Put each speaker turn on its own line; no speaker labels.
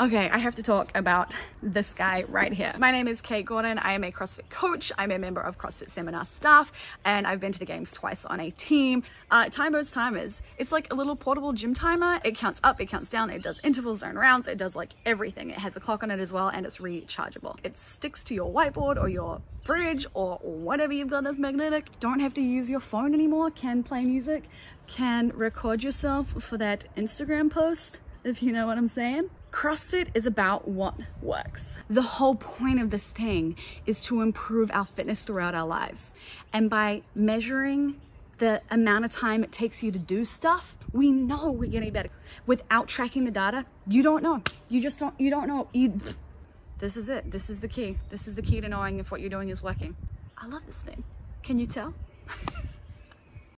Okay, I have to talk about this guy right here. My name is Kate Gordon. I am a CrossFit coach. I'm a member of CrossFit Seminar staff, and I've been to the games twice on a team. Uh, Timebirds timers. It's like a little portable gym timer. It counts up, it counts down, it does intervals and rounds, it does like everything. It has a clock on it as well, and it's rechargeable. It sticks to your whiteboard or your fridge or whatever you've got that's magnetic. Don't have to use your phone anymore. Can play music. Can record yourself for that Instagram post, if you know what I'm saying. CrossFit is about what works. The whole point of this thing is to improve our fitness throughout our lives. And by measuring the amount of time it takes you to do stuff, we know we're getting better. Without tracking the data, you don't know. You just don't, you don't know. You, this is it. This is the key. This is the key to knowing if what you're doing is working. I love this thing. Can you tell?